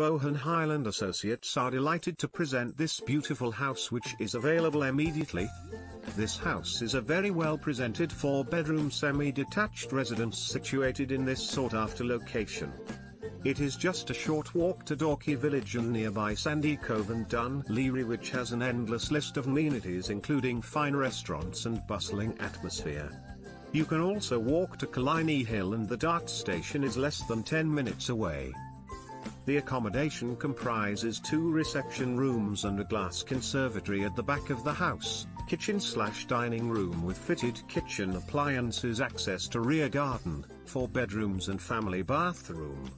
Bohan Highland Associates are delighted to present this beautiful house which is available immediately. This house is a very well presented four-bedroom semi-detached residence situated in this sought-after location. It is just a short walk to Dalkey village and nearby Sandy Cove and Dun Laoghaire which has an endless list of amenities including fine restaurants and bustling atmosphere. You can also walk to Killiney Hill and the Dart station is less than 10 minutes away. The accommodation comprises two reception rooms and a glass conservatory at the back of the house, kitchen slash dining room with fitted kitchen appliances access to rear garden, four bedrooms and family bathroom.